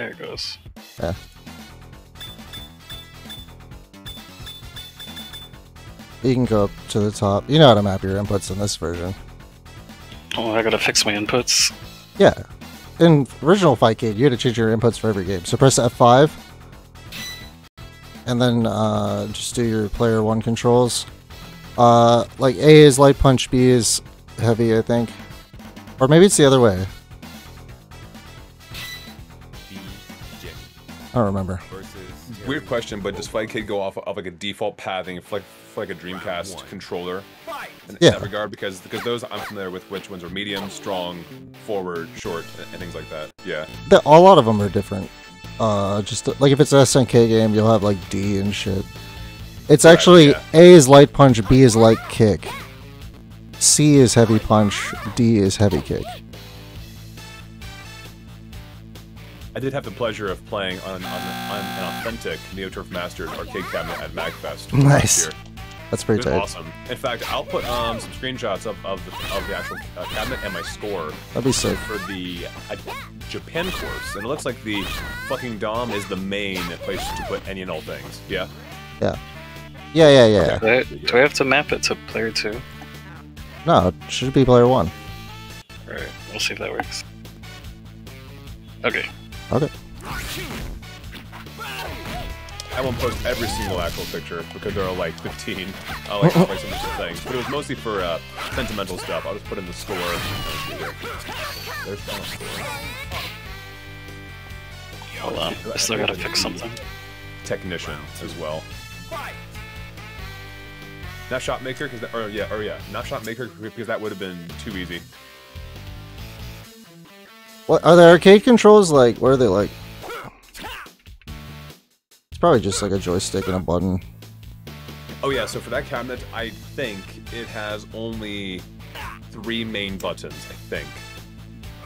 There it goes. Yeah. You can go up to the top. You know how to map your inputs in this version. Oh, I gotta fix my inputs. Yeah. In original Fightcade, you had to change your inputs for every game. So press F5, and then uh, just do your player one controls. Uh, like A is light punch, B is heavy, I think, or maybe it's the other way. I don't remember. Versus Weird question, but does Fightcade go off of like a default pathing like, like a Dreamcast controller in, in Yeah. that regard? Because because those I'm familiar with which ones are medium, strong, forward, short, and, and things like that. Yeah. The, a lot of them are different. Uh, just like if it's an SNK game, you'll have like D and shit. It's Right, actually yeah. A is light punch, B is light kick, C is heavy punch, D is heavy kick. I did have the pleasure of playing on, on, on an authentic NeoTurf Masters arcade cabinet at MagFest Nice. last year. That's It pretty was tight. awesome. In fact, I'll put um, some screenshots of, of, the, of the actual uh, cabinet and my score That'd be sick. for the uh, Japan course, and it looks like the fucking Dom is the main place to put any and all things. Yeah. Yeah. Yeah, yeah, yeah. Do I, do I have to map it to player two? No, it should be player one. Alright, we'll see if that works. Okay. Okay. I won't post every single actual picture because there are like 15. I like to play some different things, but it was mostly for uh, sentimental stuff. I'll just put in the score. There's final score. Hold on. I still gotta fix something. Technician as well. Not shot maker, because or yeah, or yeah, not shot maker because that would have been too easy. What are the arcade controls like? What are they like? It's probably just like a joystick and a button. Oh yeah, so for that cabinet, I think it has only three main buttons. I think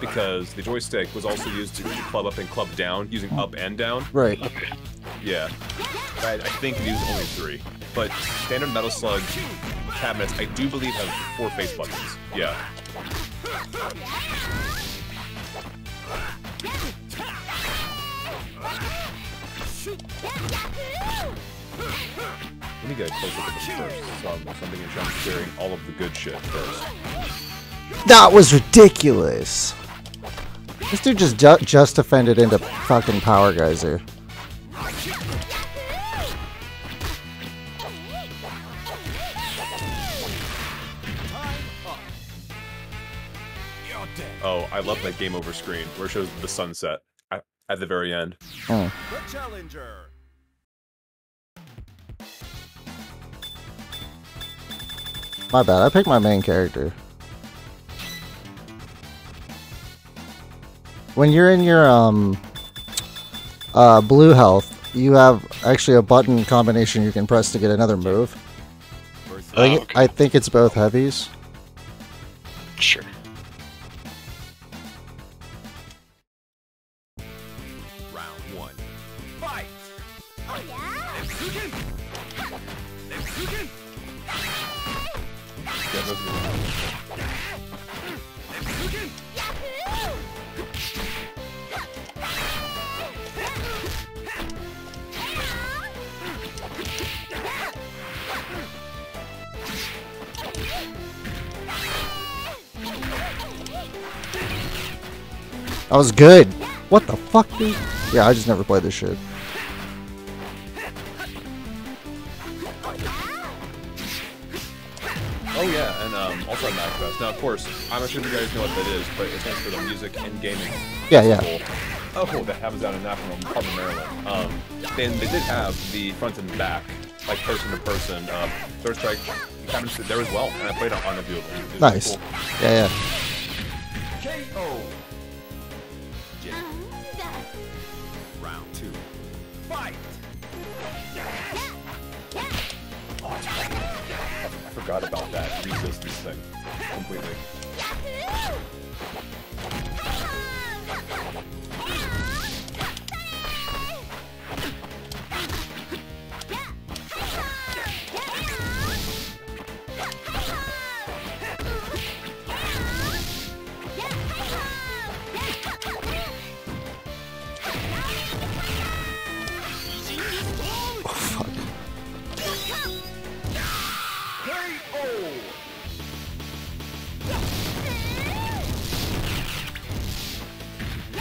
because the joystick was also used to club up and club down using up and down. Right. Yeah, I, I think it uses only three. But standard Metal Slug cabinets, I do believe have four face buttons. Yeah. Let me get a close look at this first. So I'm, so I'm making all of the good shit first. That was ridiculous. This dude just ju- just offended into fucking power geyser. Oh, I love that game over screen where it shows the sunset at, at the very end. Oh. The challenger. My bad. I picked my main character. When you're in your um uh blue health, you have actually a button combination you can press to get another move. I think, Oh, okay. I think it's both heavies. Sure. That was good. What the fuck, dude? Yeah, I just never played this shit. Oh yeah, and um, also at MagFest. Now, of course, I'm not sure if you guys know what that is, but it stands for the Music and Gaming. Yeah, yeah. Oh, cool. That happens out in National Harbor, Maryland. Um, and they did have the front and back, like person to person, uh, Third Strike cabinets there as well, and I played on, on a few of them. Nice. Cool. Yeah, yeah. KO. Forgot about that. Resistance thing completely.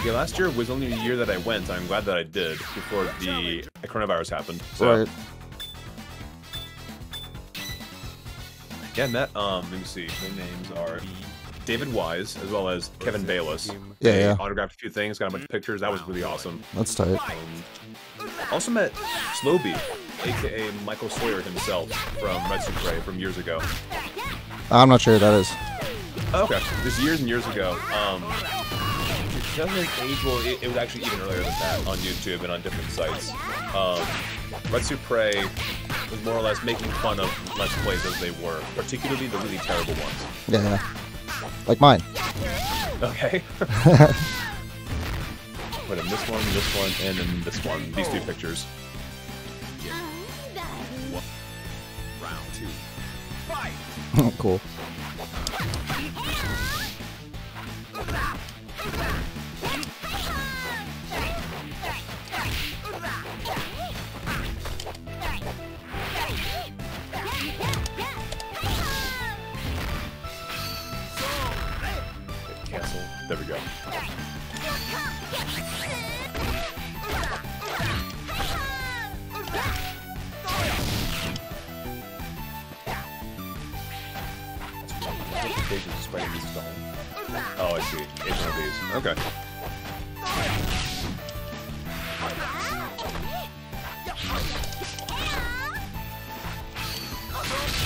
Yeah, last year was only a year that I went. I'm glad that I did before the coronavirus happened. So Right. yeah, met. Um, let me see. Their names are David Wise as well as Kevin Bayliss. Yeah, They yeah. Autographed a few things, got a bunch of pictures. That was really awesome. That's tight. Um, also met Slowbeef, aka Michael Sawyer himself from Retsupurae from years ago. I'm not sure who that is. Oh, okay. This years and years ago. Um, 2008, well, it, it was actually even earlier than that on YouTube and on different sites. Um, Retsupurae was more or less making fun of Let's Plays as they were, particularly the really terrible ones. Yeah, yeah. Like mine. Okay. Put in this one, this one, and in this one, these two pictures. Round two. Fight! cool. There we go. Pages is right in this stone. Oh, I see. It's one of these. Okay.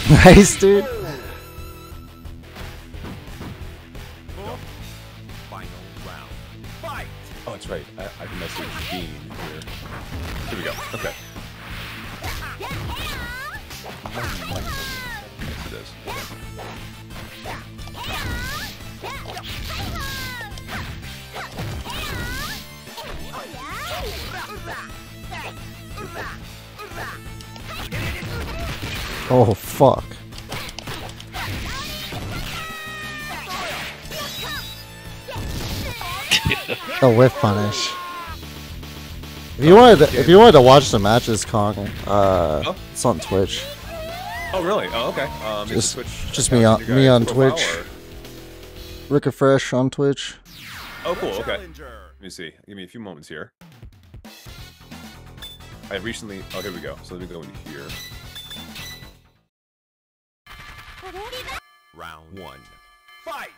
nice, dude. You wanted, to, if you wanted to watch the matches, Kong, uh, Oh. it's on Twitch. Oh, really? Oh, okay. Um, Just- switch just me on- me on Twitch. or- RikkaFresh on Twitch. Oh, cool. Okay. Let me see. Give me a few moments here. I recently. Oh, here we go. So let me go in here. Round one. Fight!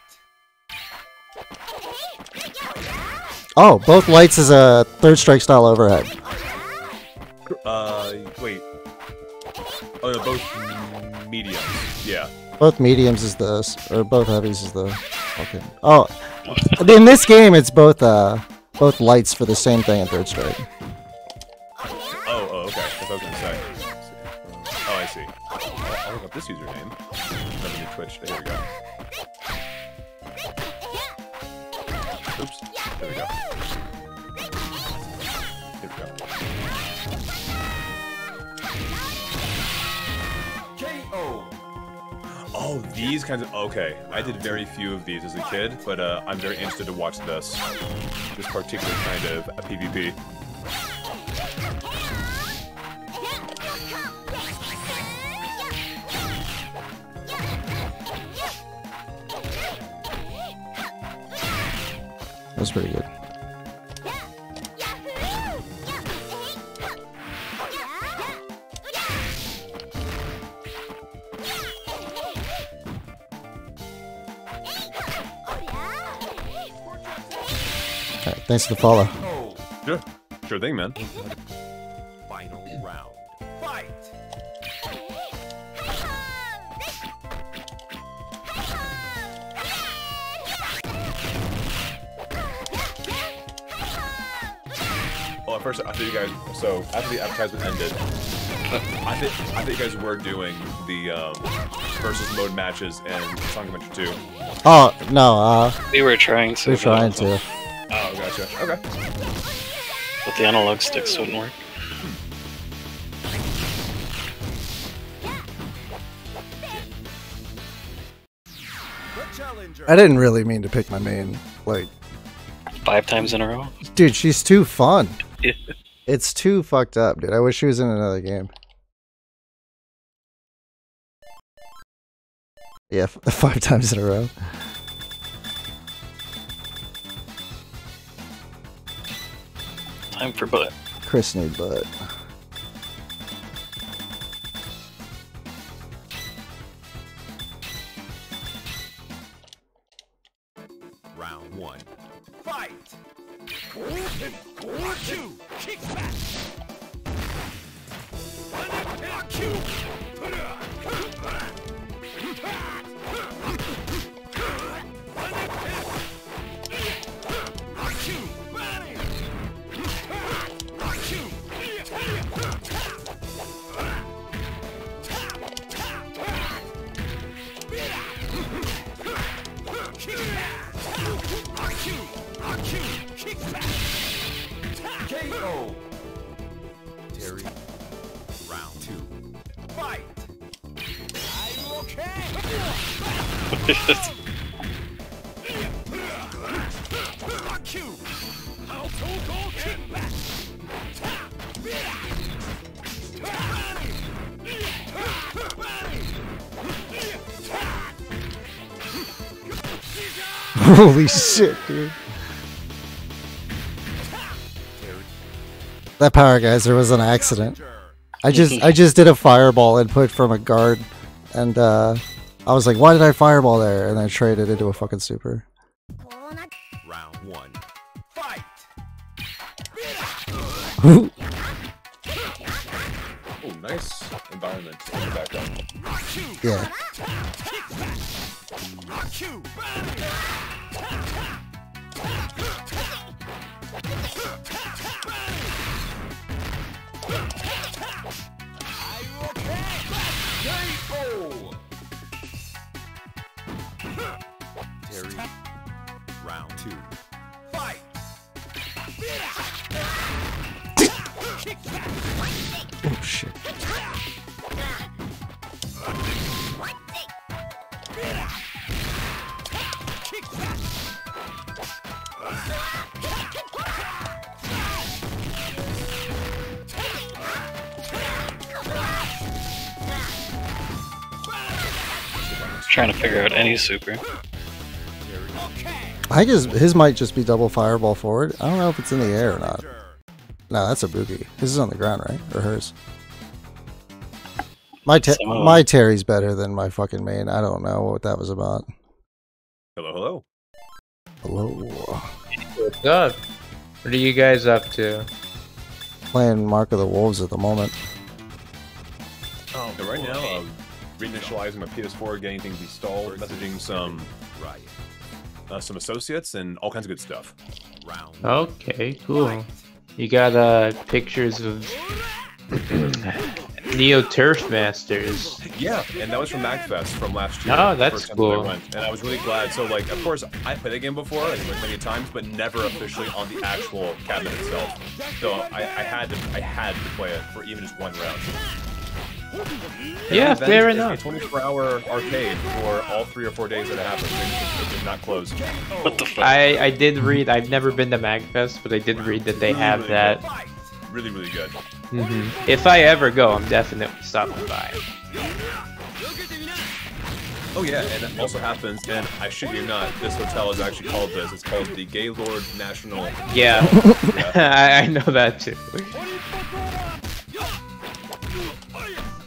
Oh, both lights is a third strike style overhead. Uh, wait. Oh, no, both mediums. Yeah. Both mediums is the, or both heavies is the. Okay. Oh, in this game, it's both uh, both lights for the same thing in third strike. These kinds of. Okay, I did very few of these as a kid, but uh, I'm very interested to watch this. This particular kind of PvP. That's pretty good. Thanks for the follow. Sure, sure thing, man. Final round. Fight! Well, at first I thought you guys. So after the advertisement ended, I think I thought you guys were doing the um, versus mode matches and Sonic Adventure 2. Oh no, uh, We were trying to. we're but, trying to. The analog sticks wouldn't work. I didn't really mean to pick my main. Like, Five times in a row. dude, she's too fun. It's too fucked up, dude. I wish she was in another game. Yeah, f- five times in a row. Time for butt. Chris need butt. Round one. Fight! Two. Kick back. KO. Holy shit, dude. That power geyser was an accident. I just I just did a fireball input from a guard, and uh, I was like, why did I fireball there? And I traded into a fucking super. Round one. Fight. figure super. I guess his might just be double fireball forward. I don't know if it's in the air or not. No, that's a boogie. His is on the ground, right? Or hers? My te- Some of my Terry's better than my fucking main. I don't know what that was about. Hello, hello. Hello. What's up? What are you guys up to? Playing Mark of the Wolves at the moment. Oh, right now, um, reinitializing my PS4, getting things installed, messaging some Riot. uh, some associates, and all kinds of good stuff. Okay, cool. You got uh pictures of Neo Turf Masters. Yeah, and that was from MagFest from last year. Oh, that's that I cool. and I was really glad. So, like, of course, I played the game before, like, like many times, but never officially on the actual cabinet itself. So I, I had to, I had to play it for even just one round. Yeah, fair enough. A 24-hour arcade for all three or four days that it happened. It, it did not close. What the fuck? I I did read. I've never been to Magfest, but I did read that they have that. Really, really good. hmm If I ever go, I'm definitely stopping by. Oh yeah, and it also happens, and I shit you not, this hotel is actually called this. It's called the Gaylord National. Yeah, I, I know that too.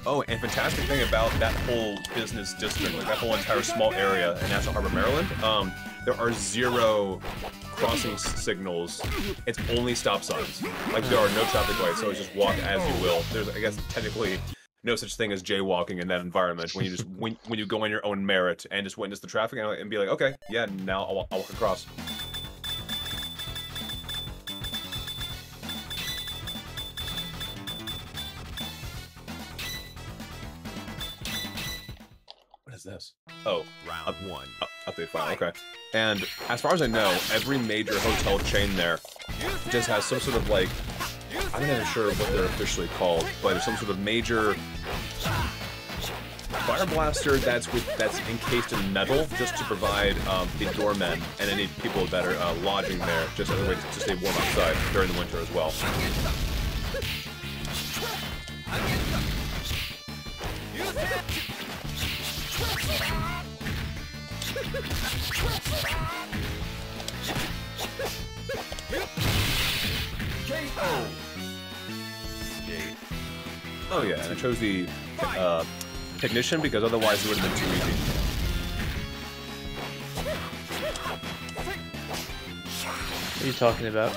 Oh, and fantastic thing about that whole business district, like that whole entire small area in National Harbor, Maryland, um, there are zero crossing signals. It's only stop signs. Like there are no traffic lights, so it's just walk as you will. There's, I guess, technically no such thing as jaywalking in that environment when you just when, when you go on your own merit and just witness the traffic and, be like, okay, yeah, now I'll, I'll walk across. Is this? Oh, Round one. up- update file. Okay. And as far as I know, every major hotel chain there just has some sort of like I'm not even sure what they're officially called, but there's some sort of major fire blaster that's with that's encased in metal just to provide um, the doormen and any people that are uh, lodging there just as a way to, to stay warm outside during the winter as well. Oh yeah, and I chose the uh, technician because otherwise it would have been too easy. What are you talking about?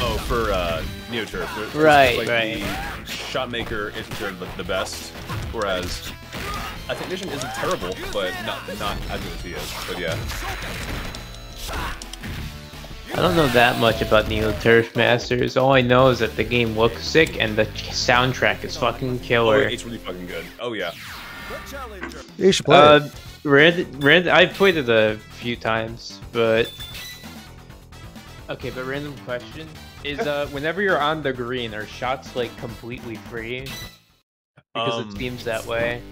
Oh, for uh, Neoturf. there's, Right, like, right. The Shotmaker is considered the, the best, whereas a technician isn't terrible, but not not as good as he is. But yeah. I don't know that much about Neo Turf Masters. All I know is that the game looks sick and the soundtrack is fucking killer. Oh, killer. it's really fucking good. Oh yeah. You should play Uh, it. Red, Red. I've played it a few times, but okay. But random question is: uh, whenever you're on the green, are shots like completely free? Because Um, it seems that way.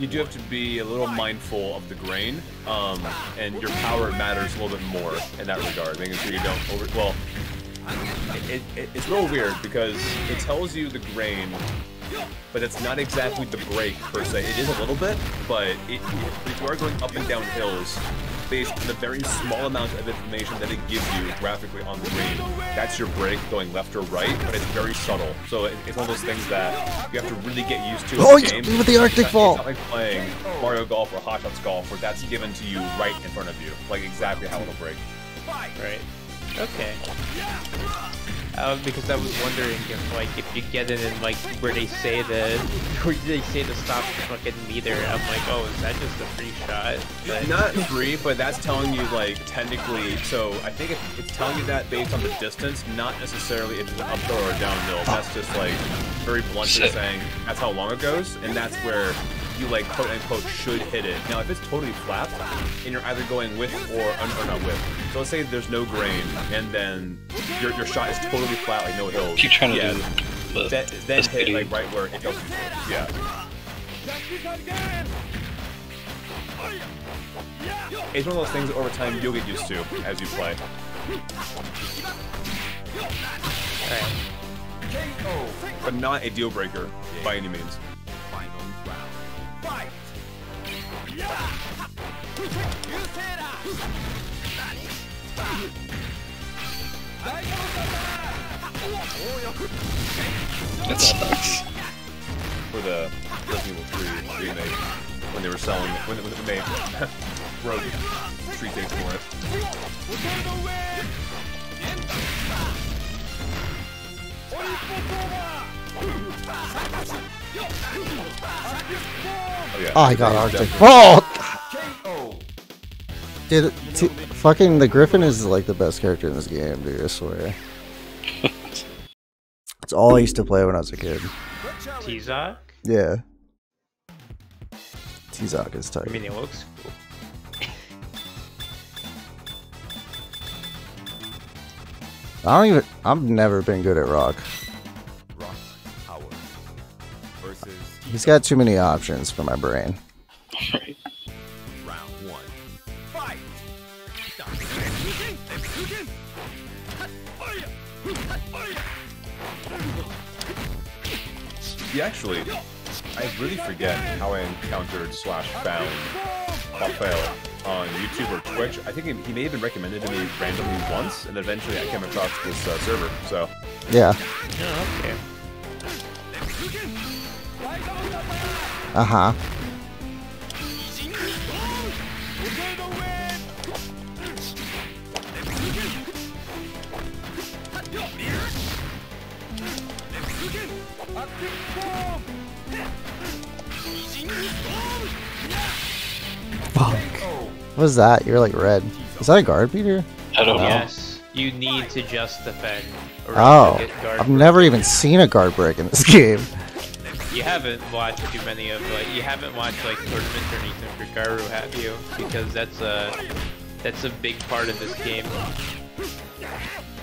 You do have to be a little mindful of the grain, um, and your power matters a little bit more in that regard, making sure you don't over. Well, it, it, it's real weird because it tells you the grain, but it's not exactly the break per se. It is a little bit, but it, if you are going up and down hills, based on the very small amount of information that it gives you graphically on the green, that's your break going left or right, but it's very subtle. So it's one of those things that you have to really get used to in Oh, the yeah, game. with the Arctic It's not- Fall. It's not like playing Mario Golf or Hot Shots Golf, where that's given to you right in front of you, like exactly how it'll break. Right. Okay. Uh, because I was wondering if like if you get it in like where they say the where they say to stop fucking meter, I'm like, oh, is that just a free shot? But Not free, but that's telling you like technically. So I think it, it's telling you that based on the distance, not necessarily if it's an uphill or a downhill. That's just like very bluntly Shit. saying that's how long it goes, and that's where you like quote unquote should hit it. Now if it's totally flat and you're either going with or, or not with. So let's say there's no grain and then your, your shot is totally flat, like no hills. Keep trying to yeah, do the Then, then the hit speed. like right where it goes. Yeah. It's one of those things that over time you'll get used to as you play. alright. But not a deal breaker by any means. It sucks. For the Resident Evil 3 remake, when they were selling, when, when they wrote street tapes for it. Oh yeah. Oh, I got Definitely. Arctic Fall. Dude, t- fucking the Griffin is like the best character in this game, dude. I swear. it's all I used to play when I was a kid. Tizoc? Yeah. Tizoc is tight. I mean, it looks cool. I don't even. I've never been good at rock. Rock He's got too many options for my brain. Right. round one. Fight! Yeah, actually, I really forget how I encountered slash found Raphael on YouTube or Twitch. I think he, may have been recommended to me randomly once, and eventually I came across this uh, server. So Yeah. Oh, okay. Uh huh. Fuck. What was that? You're like red. Is that a guard beater? I don't know. Yes, you need to just defend. Oh, I've never even seen a guard break in this game. You haven't watched too many of like you haven't watched like tournaments or anything for Garou, have you? Because that's a that's a big part of this game.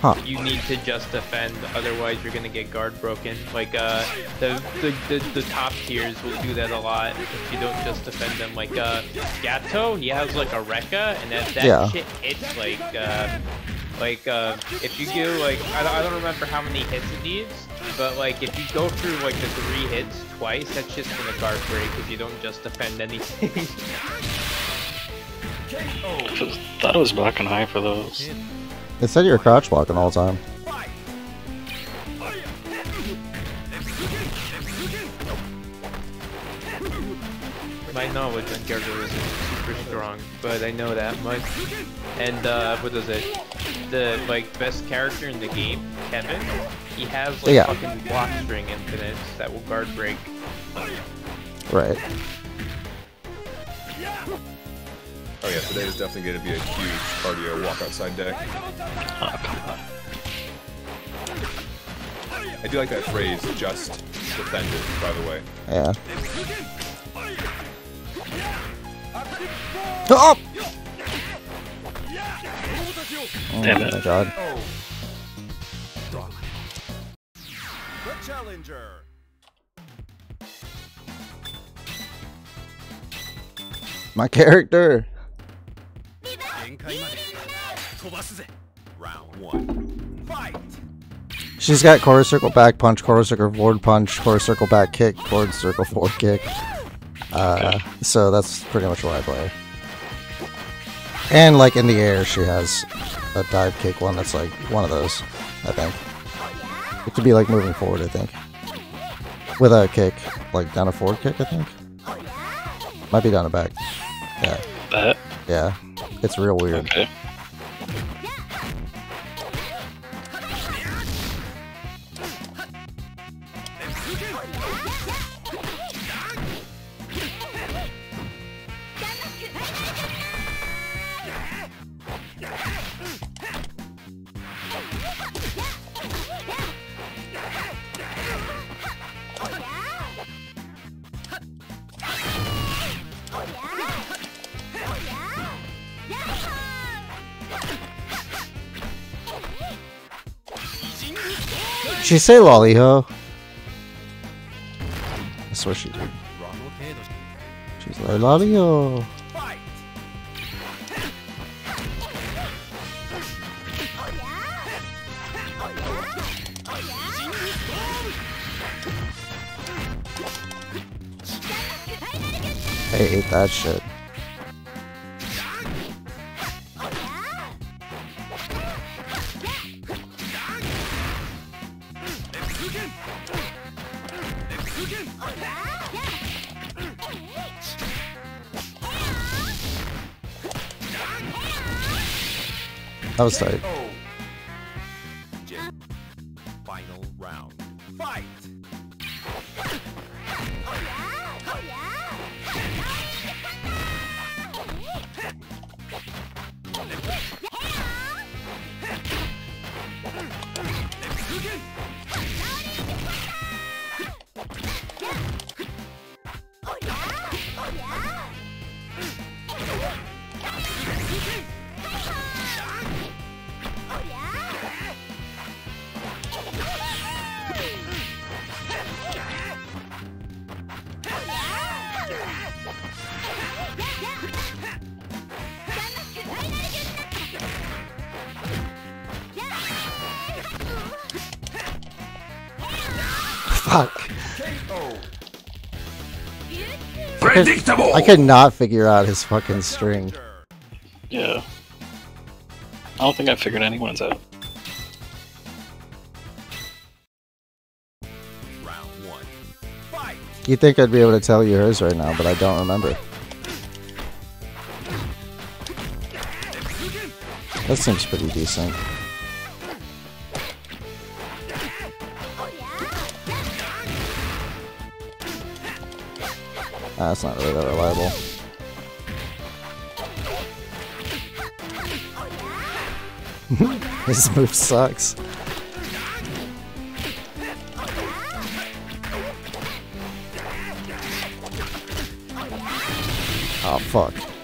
Huh. You need to just defend, otherwise you're gonna get guard broken. Like uh, the, the the the top tiers will do that a lot if you don't just defend them. Like uh, Gato, he has like a Rekka, and that that Yeah. shit hits like uh, like uh, if you do like I don't, I don't remember how many hits it needs, but like if you go through like the three hits twice, that's just gonna guard break if you don't just defend anything. Thought it was blocking high for those. It said you were crouch blocking all the time. My knowledge on Gyarados isn't super strong, but I know that much. And uh, what is it? The like best character in the game, Kevin. He has like Yeah. fucking block string infinites that will guard break. Right. Oh yeah, today is definitely going to be a huge cardio walk outside day. Oh. I do like that phrase, just defended, by the way. Yeah. Oh! Oh Damn my it. god. The challenger. My character. Round one. Fight. She's got quarter circle back punch, quarter circle forward punch, quarter circle back kick, quarter circle forward kick. Uh, so that's pretty much what I play. And like in the air, she has a dive kick one that's like one of those, I think. It could be like moving forward, I think. With a kick, like down a forward kick, I think. Might be down a back. Yeah, That? yeah. It's real weird. Okay. She say lolly ho. That's what she did. She's like lolly ho. I hate that shit. Was tight. Final round Fight! Oh, Fuck. Oh, Predictable. I could not figure out his fucking string. Yeah. I don't think I figured anyone's out. Round 1 Fight! You'd think I'd be able to tell you hers right now, but I don't remember. That seems pretty decent. Ah, that's not really that reliable. This move sucks. Oh fuck.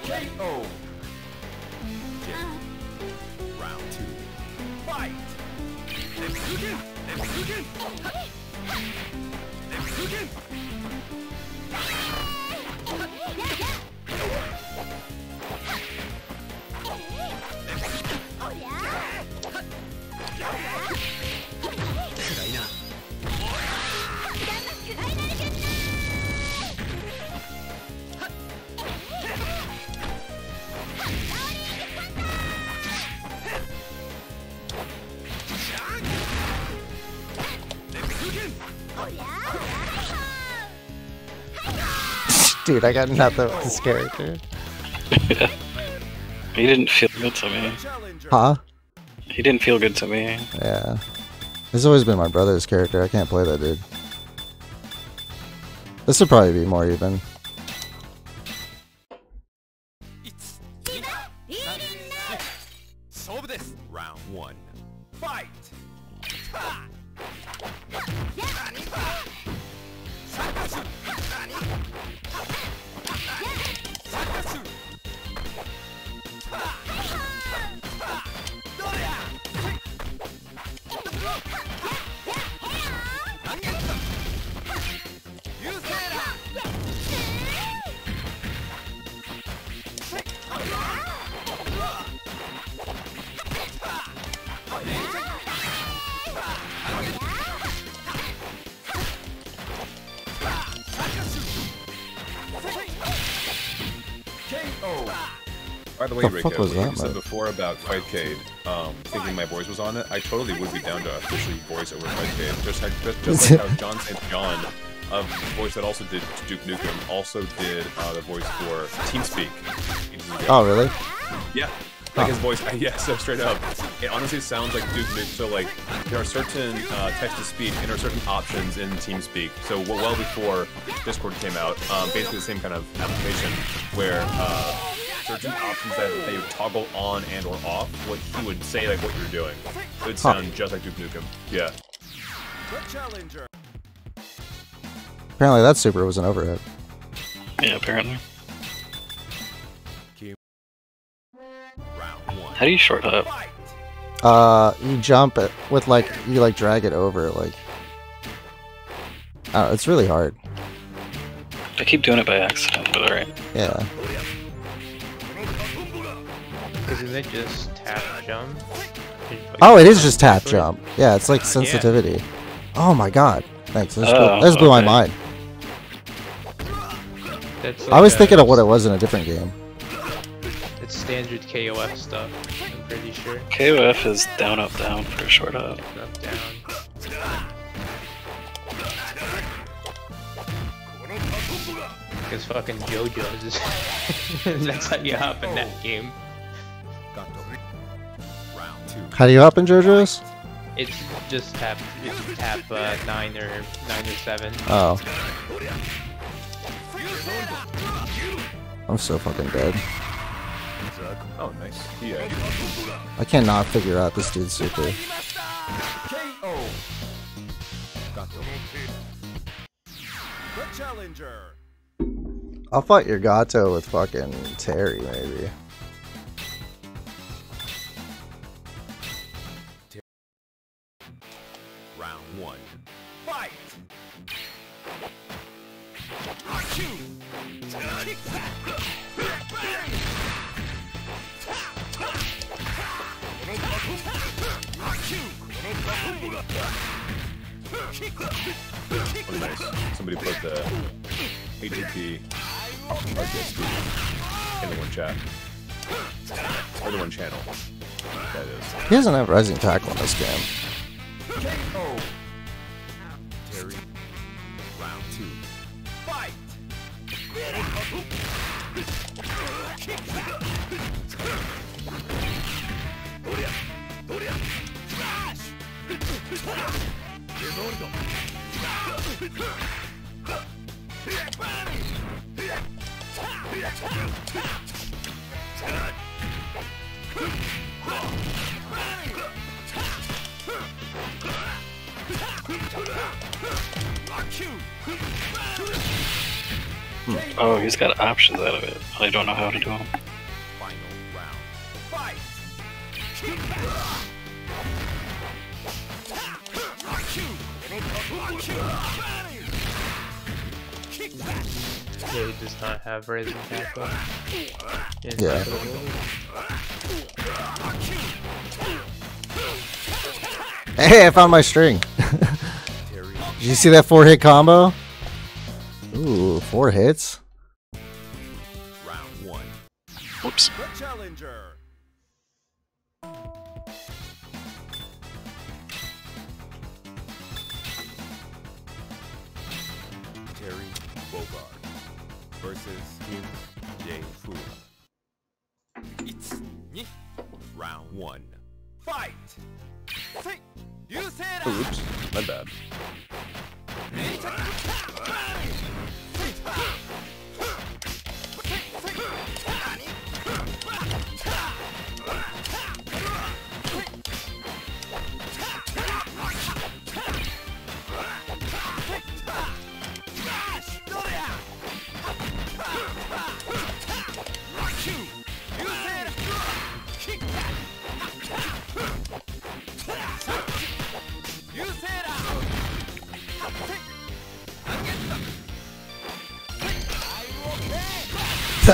Dude, I got nothing with this character. He didn't feel good to me. Huh? He didn't feel good to me. Yeah. This has always been my brother's character. I can't play that dude. This would probably be more even. Fightcade, um, thinking my voice was on it, I totally would be down to officially voice over Fightcade. Just like, just, just like how John St. John, a voice that also did Duke Nukem, also did uh, the voice for TeamSpeak. Oh, really? Yeah. Like his voice, yeah, so straight up. It honestly sounds like Duke Nukem. So, like, there are certain uh, text to speech and there are certain options in TeamSpeak. So, well, well before Discord came out, um, basically the same kind of application where uh, certain options that they would toggle on and or off, what he would say, like, what you're doing. It would Huh. sound just like Duke Nukem. Yeah. Apparently that super was an overhead. Yeah, apparently. How do you short up? Uh, you jump it with like, you like drag it over, like. Oh, it's really hard. I keep doing it by accident, but alright. Yeah. Isn't it just tap jump? Oh, it is just tap jump. Yeah, it's like sensitivity. Oh my god. Thanks. This, blew, Oh, this blew my mind. That's I was like, thinking of what it was in a different game. It's standard KOF stuff. I'm pretty sure. KOF is down, up, down for short up. Up, down. Because fucking JoJo's is. That's how you hop in that game. How do you hop in JoJo's? It's just tap, it's tap uh, nine or nine or seven. Oh. I'm so fucking dead. Oh, nice. Yeah. I cannot figure out this dude's super. KO. The challenger. I'll fight your Gato with fucking Terry, maybe. Oh, nice. Somebody put the ATP RDSP in the one chat. Or the one channel. That is. He doesn't have Rising Tackle in this game. KO. Terry. Round two. Fight! Oh, Oh, he's got options out of it. I don't know how to do them. Yeah, he does not have Rising Tackle. in Yeah. Hey, I found my string. Did you see that four hit combo? Ooh, four hits? Round one. Whoops. One. Fight! You said Oops, my bad.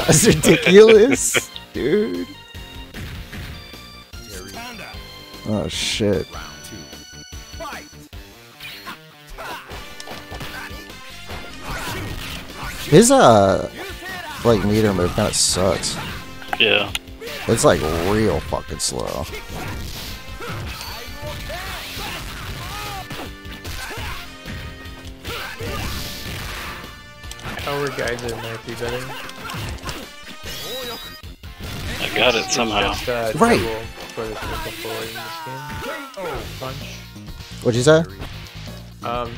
That was ridiculous, dude. Oh shit. round His uh, like meter move kind of sucks. Yeah. It's like real fucking slow. Power Geyser might be better. I got it somehow. Just, uh, Right. double for the triple forward in this game. Punch. What'd you say? Um,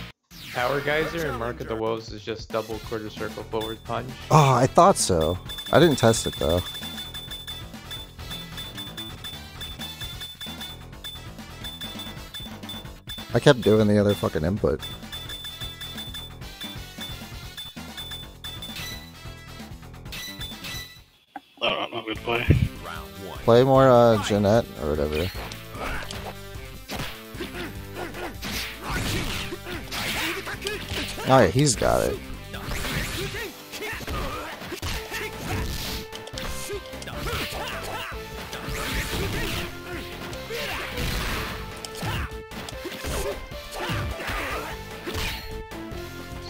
Power Geyser and Mark of the Wolves is just double quarter circle forward punch. Oh, I thought so. I didn't test it though. I kept doing the other fucking input. I don't know who to play. Play more uh, Jeanette or whatever. Oh yeah, he's got it.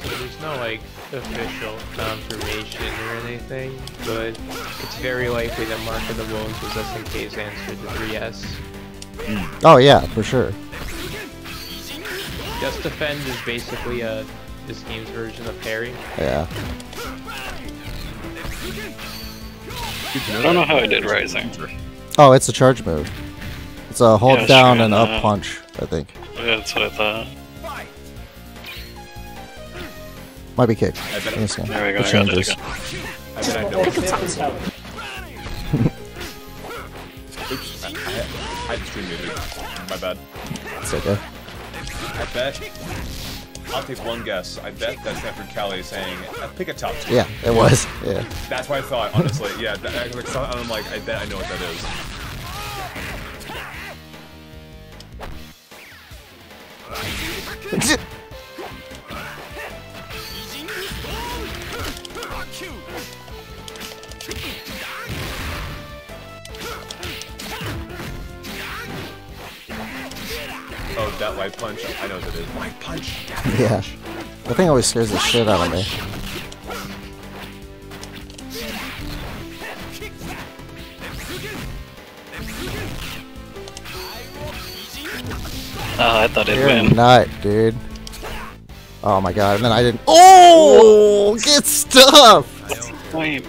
There's no like official confirmation or anything, but it's very likely that Mark of the Wolves was SNK's answer to 3S. Oh yeah, for sure. Just Defend is basically a this game's version of parry. Yeah. I don't know how I did Rising. Oh, it's a charge move. It's a hold Yeah, down and up uh, punch, I think. Yeah, that's what I thought. Might be kick. I bet, Yes, yeah. There we go, It I changes. again. I bet I. Oops, I, I, I had stream muted. My bad. It's okay. I bet. I'll take one guess. I bet that's after Callie saying, uh, pick a top two. Yeah, it was. Yeah. That's what I thought, honestly. Yeah, that, I, I'm like, I bet I know what that is. Oh, that light punch. I know what it is. Light punch. yeah. That thing always scares the shit out of me. Oh, I thought it'd You're a win. dude. Oh my god, and then I didn't. Oh! oh! Get stuffed! Wait,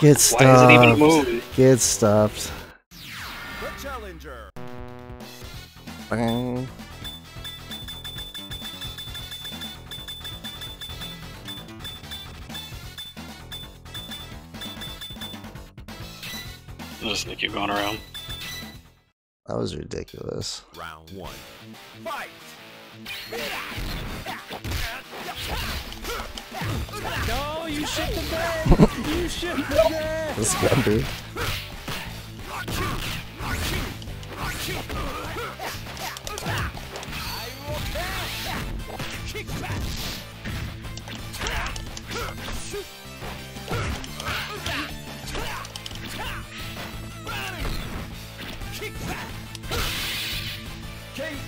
Get why stuffed. is it even a? Get stuffed. The challenger. Bang. I'm just gonna keep going around. That was ridiculous. Round one. Fight! No, you shit the bed! You shit the bed! This gun, dude.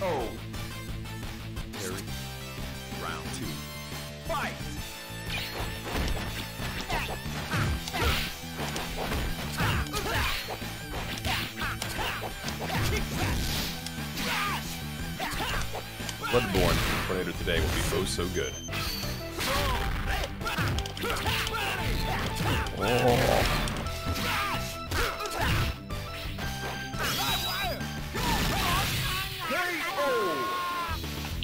KO. Fight! Bloodborne Tornado today will be oh so good.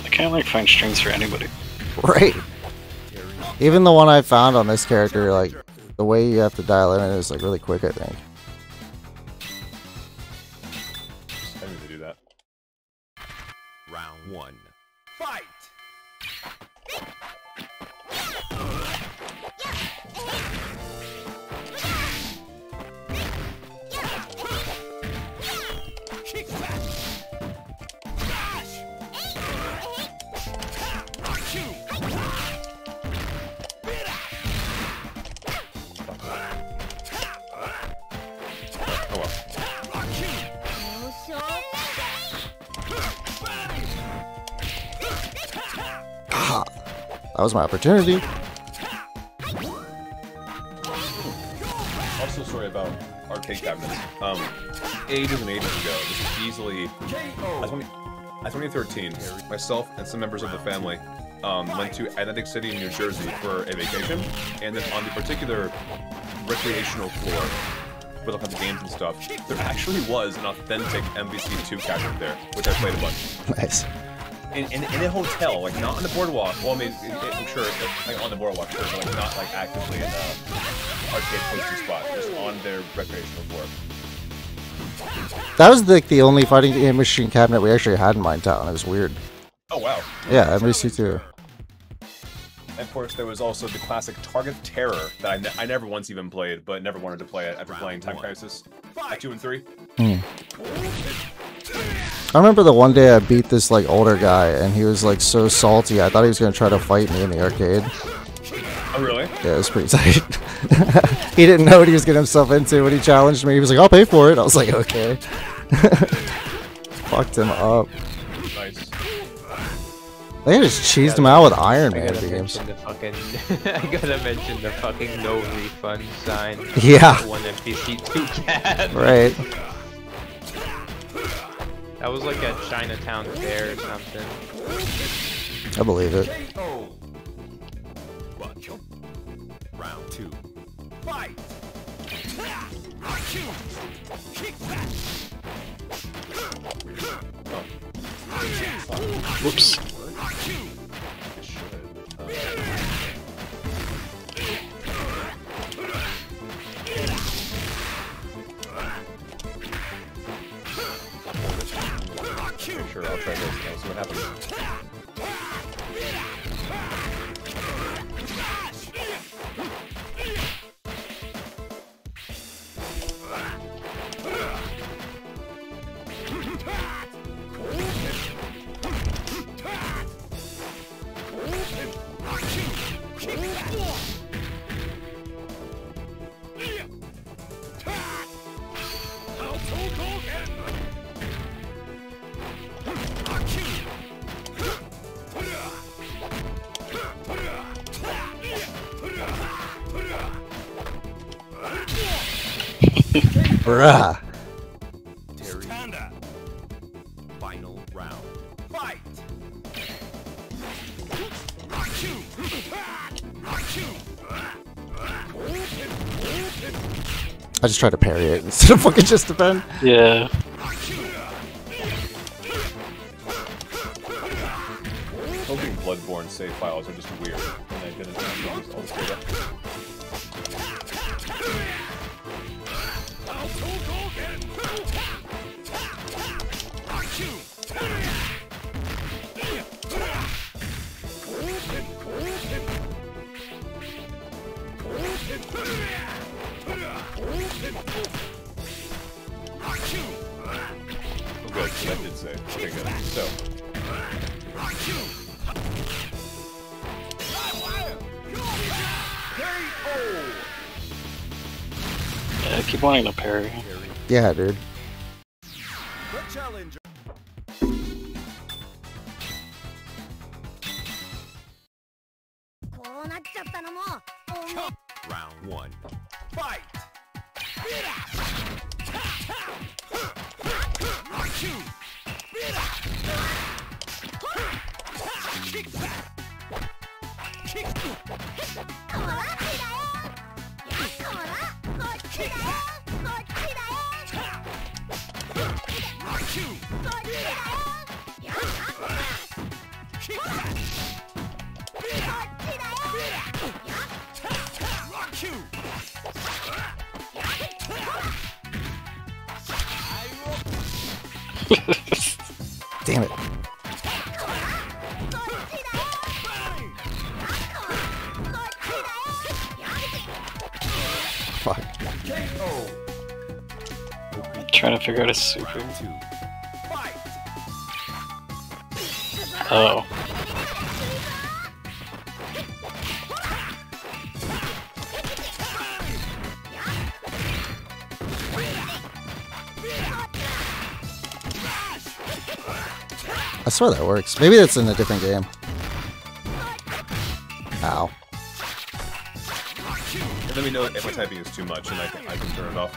I can't like find strings for anybody. Right. Even the one I found on this character, like the way you have to dial in it is like really quick. I think. That was my opportunity. Also, sorry about arcade cabinets. Um, ages and ages ago, this is easily. As 20, as 2013, myself and some members of the family um, went to Atlantic City, in New Jersey for a vacation, and then on the particular recreational floor with all kinds of games and stuff, there actually was an authentic MVC2 cabinet there, which I played a bunch. Nice. In, in, in a hotel, like not on the boardwalk. Well, I mean, it- it- I'm sure it's, like on the boardwalk, sure, but like not like actively in a arcade posting spot, just on their recreational floor. That was like the only fighting game machine cabinet we actually had in my town. It was weird. Oh wow! Yeah, MVC too. And of course, there was also the classic Target Terror that I, ne- I never once even played, but never wanted to play it after playing Time Crisis at two and three. Hmm. I remember the one day I beat this like older guy, and he was like so salty. I thought he was gonna try to fight me in the arcade. Oh really? Yeah, it was pretty tight. he didn't know what he was getting himself into when he challenged me. He was like, "I'll pay for it." I was like, "Okay." Fucked him up. Nice. They just cheesed him out with Iron I Man games. the fucking. I gotta mention the fucking no refund sign. Yeah. One NPC two cat. Right. That was like a Chinatown fair or something. I believe it. Round two. Fight! Whoops. Bruh. Terry. Final round. Fight! I just tried to parry it instead of fucking just defend. Yeah. Yeah, dude. Round one. Fight! Damn it. Fuck. Trying to figure out a super. Oh. I swear that works. Maybe that's in a different game. Ow. Let me know if my typing is too much and I can, I can turn it off.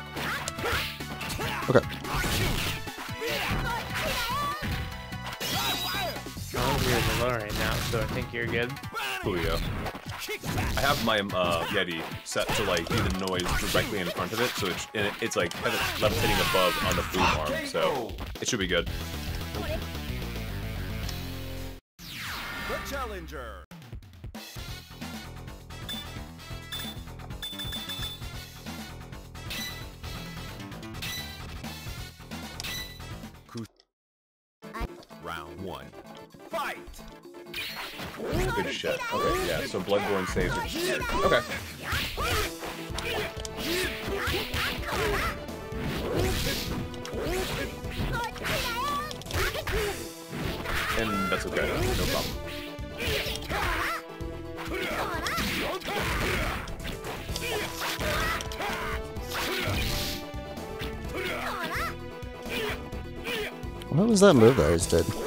Oh, you're in the low right now, so I think you're good. Coolio. I have my uh, Yeti set to like do the noise directly in front of it, so it's and it, it's like kind of levitating above on the boom arm, so it should be good. The challenger. Saves are okay. And that's okay. No problem. What was that move that I just did?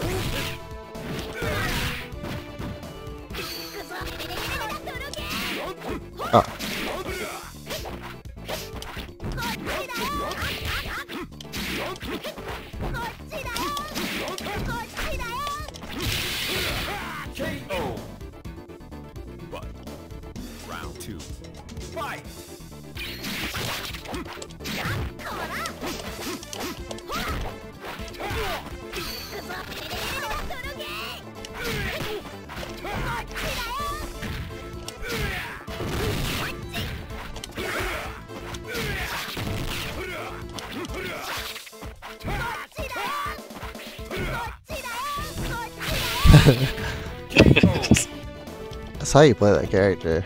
That's how you play that character.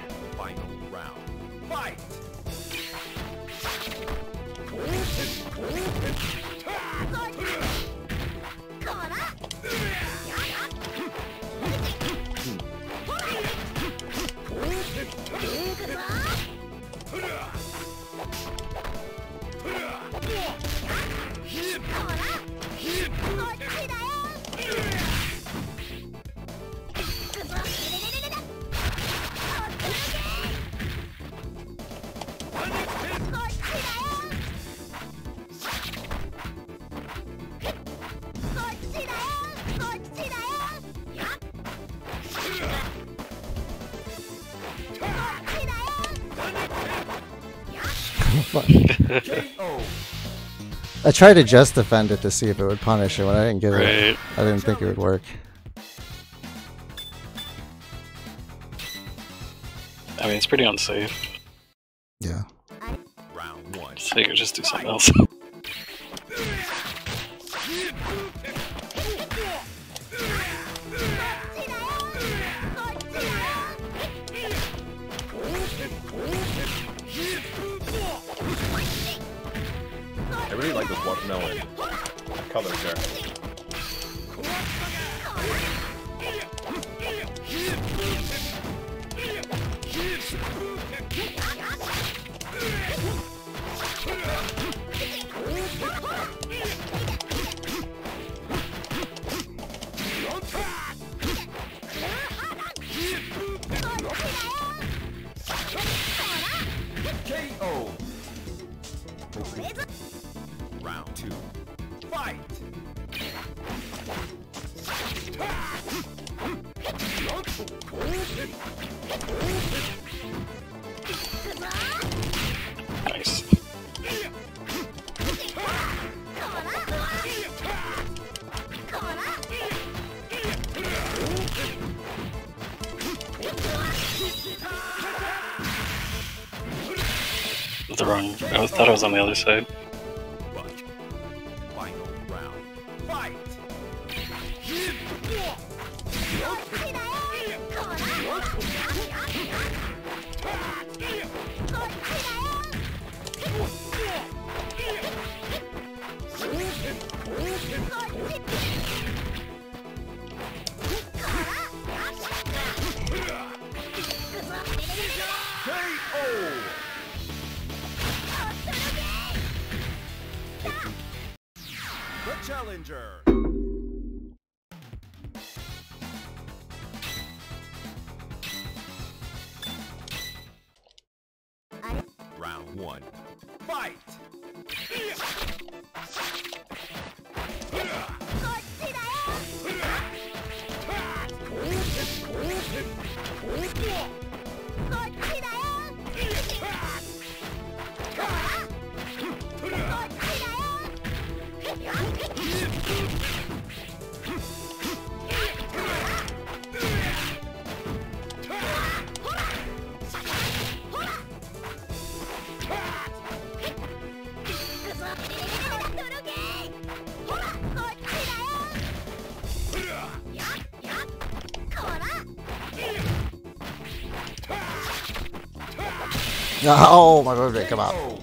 Tried to just defend it to see if it would punish it when I didn't get it. I didn't think it would work. I mean, it's pretty unsafe. Yeah. Round one. So you could just do something else. Really like this watermelon color there. On the other side. Oh, my birthday, come out.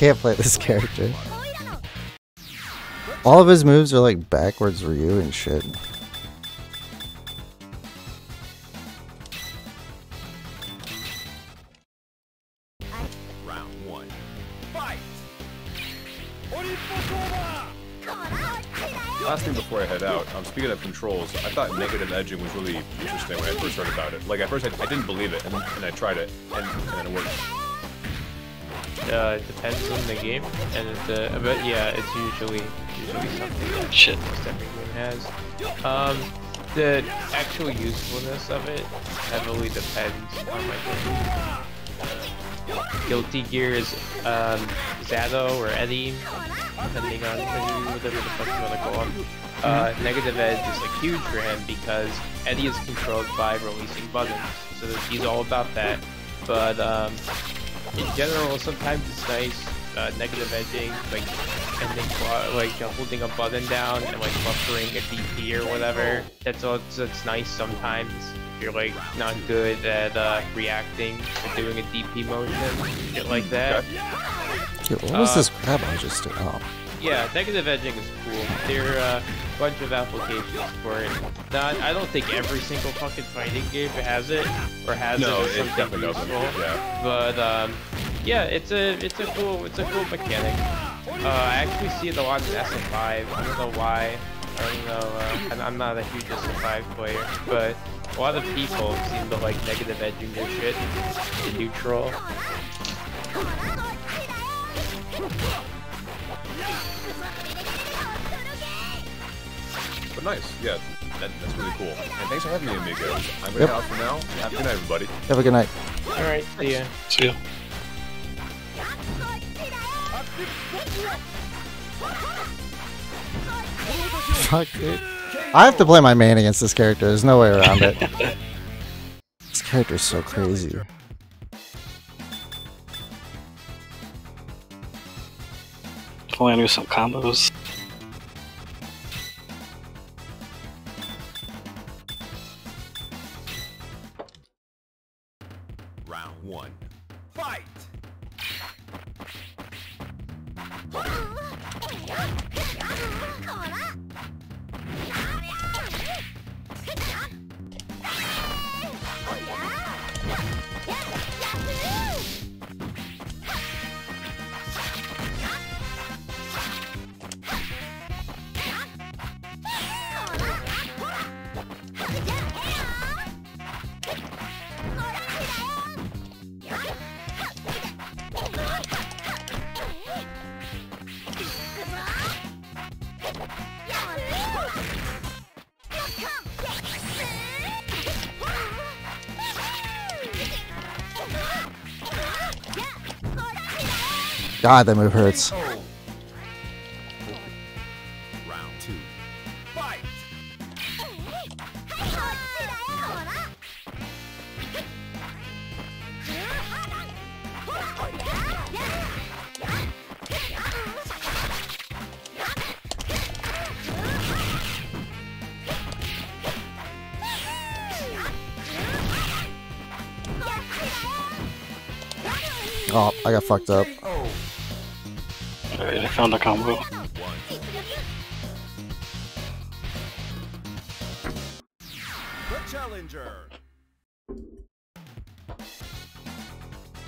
Can't play this character. All of his moves are like backwards Ryu and shit. Round one. Fight! Last thing before I head out, um, speaking of controls, I thought negative edging was really interesting when I first heard about it. Like, at first I, I didn't believe it, and, and I tried it, and, and it worked. Uh, it depends on the game, and it, uh, but yeah, it's usually usually something that Shit. almost every game has. Um, the actual usefulness of it heavily depends on my game. Guilty Gear is um, Zato or Eddie, depending on whatever the fuck you want to call him. Uh, Negative Edge is like huge for him because Eddie is controlled by releasing buttons, so he's all about that. But um, in general, sometimes it's nice uh, negative edging, like ending like uh, holding a button down and like buffering a DP or whatever. That's all. That's nice sometimes. If you're like not good at uh, reacting or doing a DP motion, shit like that. Dude, what was Uh, this crap I just did? Oh. Yeah, negative edging is cool. There are a bunch of applications for it. Not, I don't think every single fucking fighting game has it or has No, it it something definitely useful. doesn't. Yeah. But um, yeah, it's a it's a cool it's a cool mechanic. Uh, I actually see it a lot in SF5. I don't know why. I don't know. Uh, I'm not a huge SF5 player, but a lot of people seem to like negative edging their shit in neutral. But nice, yeah, that, that's really cool. And thanks for having me, amigo. I'm gonna Yep. out for now. Have a good night, everybody. Have a good night. All right, see ya. See ya. Fuck, dude. I have to play my main against this character. There's no way around it. this character's so crazy. If only I knew some combos. Round one. Fight! Oh, Yahoo! God, that move hurts. Oh, I got fucked up. Alright, I found a combo. The challenger.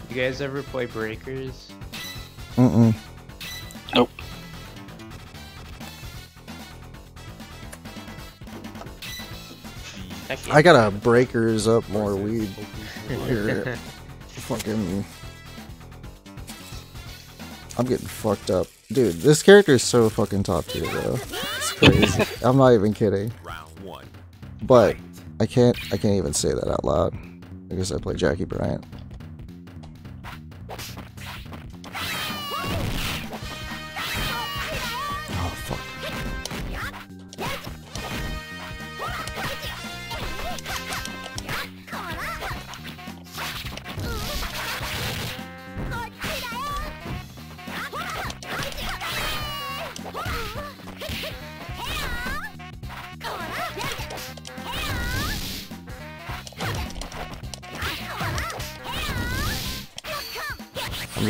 You guys ever play Breakers? Mm-mm. Nope. I gotta breakers up more weed. Here. Fucking. I'm getting fucked up. Dude, this character is so fucking top tier, bro. It's crazy. I'm not even kidding. But I can't I can't even say that out loud. I guess I play Jacky Bryant.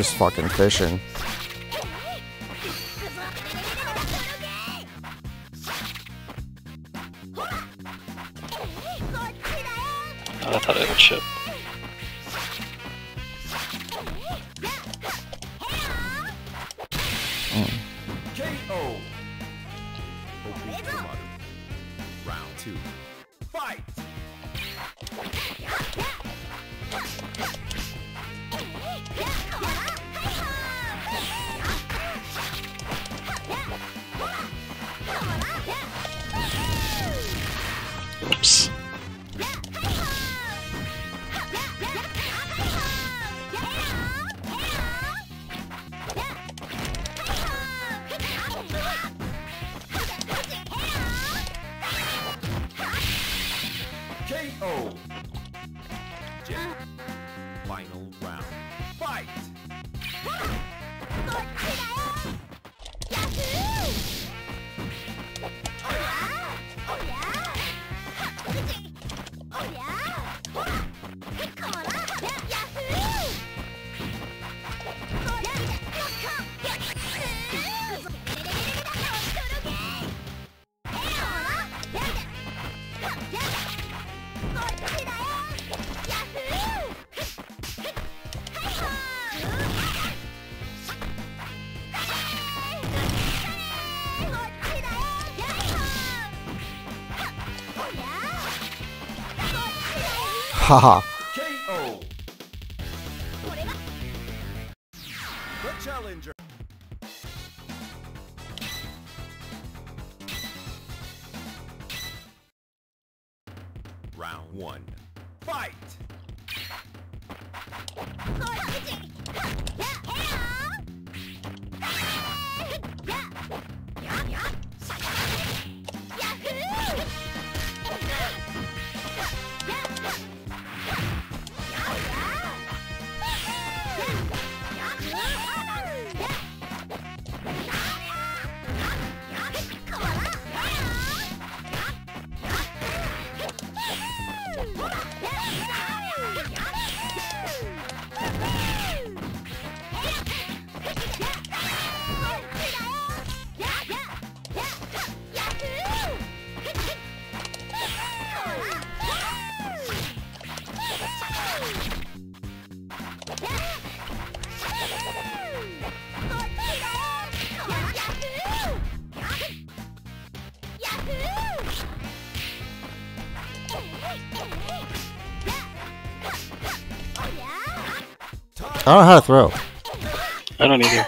Just fucking fishing. Haha. KO. I don't know how to throw. I don't either.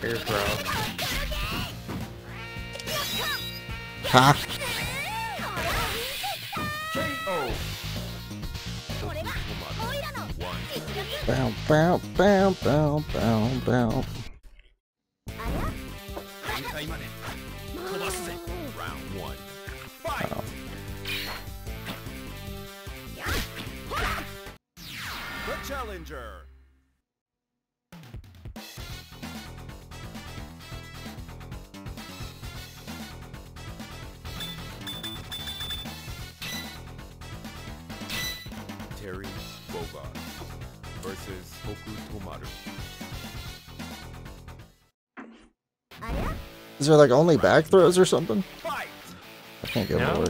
VJanet has an. Ha! Bow, bow, bow, bow, bow, bow. Is there like only back throws or something? I can't get No. more.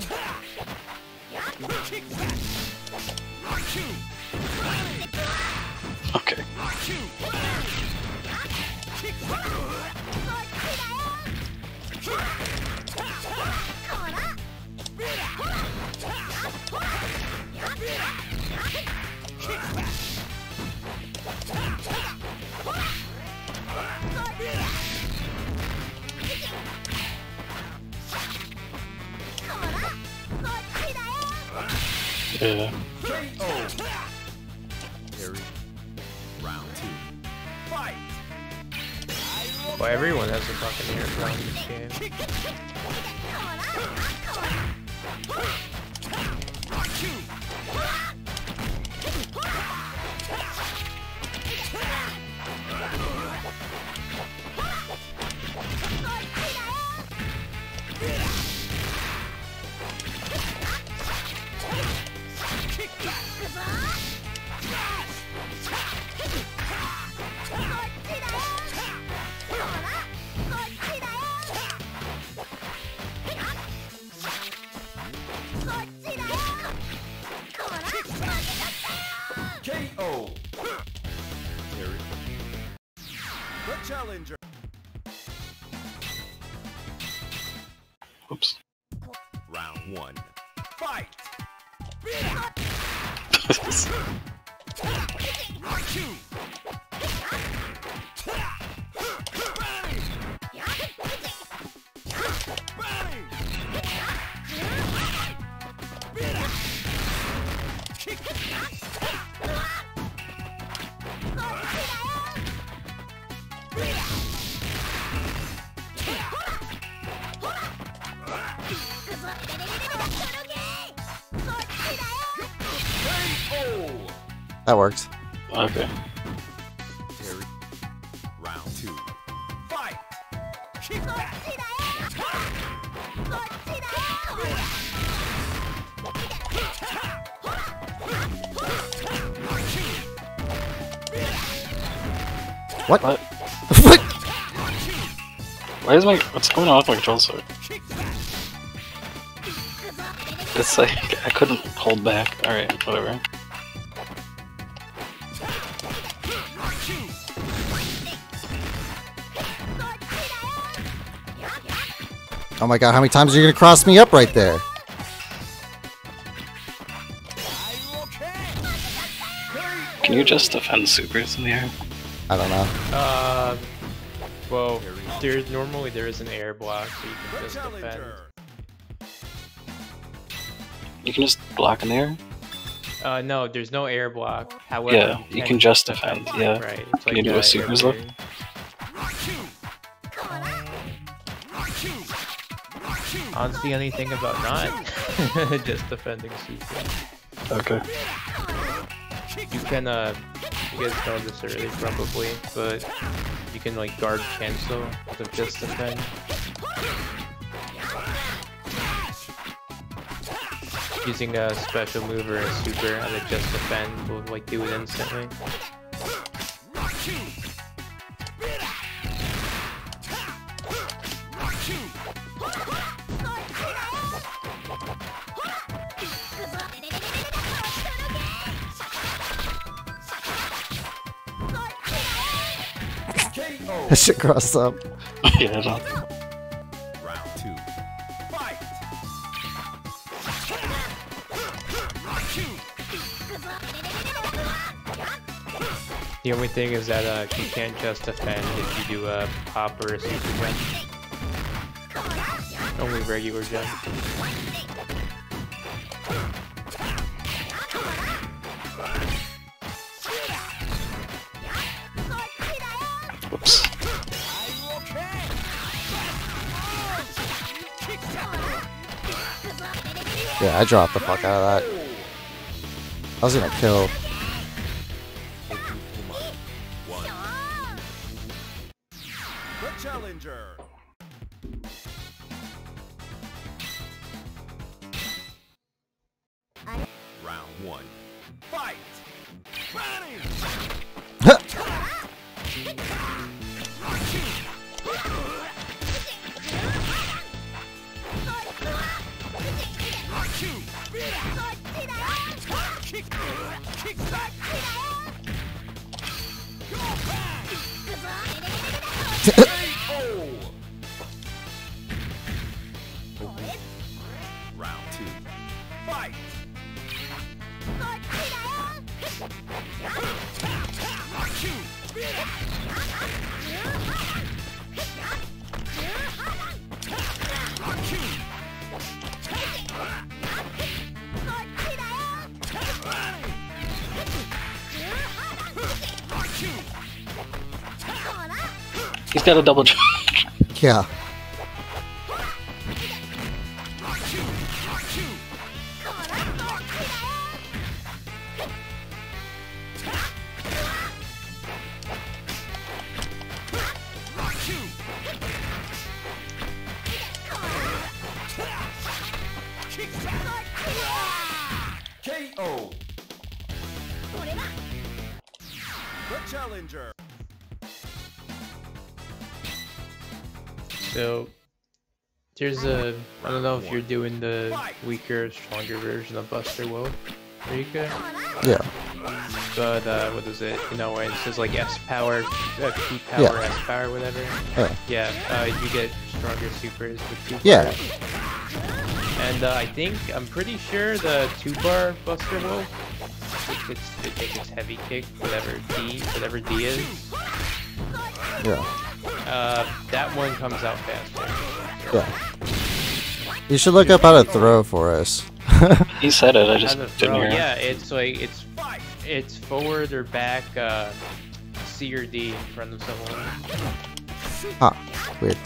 Challenger. That works. Okay. Terry. Round two. Fight! What? What? what? Why is my what's going on with my control sword? It's like I couldn't hold back. Alright, whatever. Oh my god, how many times are you gonna cross me up right there? Can you just defend supers in the air? I don't know. Um, well, there normally there is an air block, so you can just defend. You can just block in the air? Uh, no, there's no air block. However, Yeah, you can just defend, yeah. Right. It's Can you do a uh, supers air Honestly, anything about not just defending super. Okay. You can, uh, you guys know this already probably, but you can like guard cancel with just defend. Using a special move or a super and a just defend will like do it instantly. I should cross up. Yeah. Round two. The only thing is that uh, you can't just defend if you do a pop or a super jump. Only regular jump. I dropped the fuck out of that. I was gonna kill. He's got a double. Yeah. If you're doing the weaker, stronger version of Buster Wolf, Rikka, Yeah. but uh, what is it? You know, when it says like S power, uh, P power, Yeah. S power, whatever. Yeah. Yeah, uh, you get stronger supers with two. Yeah. And uh, I think I'm pretty sure the two bar Buster Wolf, it's, it's, I think it's heavy kick, whatever D, whatever D is. Yeah. Uh, that one comes out faster. Yeah. You should look up how to throw for us. He said it, I just didn't hear him. yeah, it's like it's it's forward or back, uh, C or D in front of someone. Huh. Weird.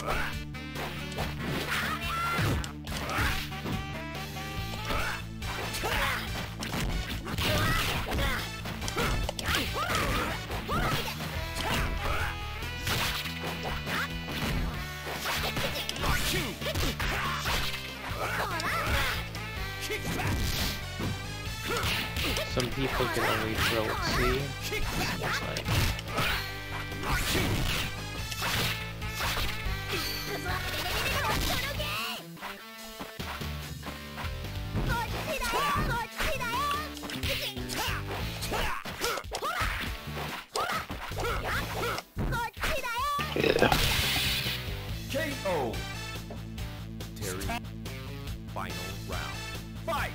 Some people can only throw at C. It's like, Yeah. KO. Terry. Final round. Fight.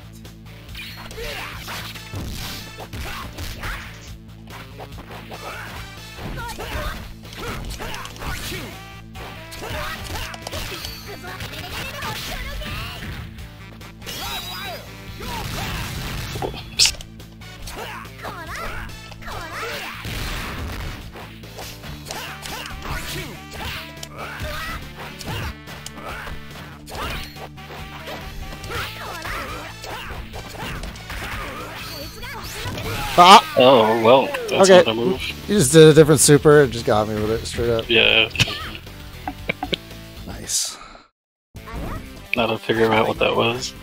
Ah! Oh, well, that's Okay. not move. You just did a different super and just got me with it straight up. Yeah. Nice. Now to figure out what that was.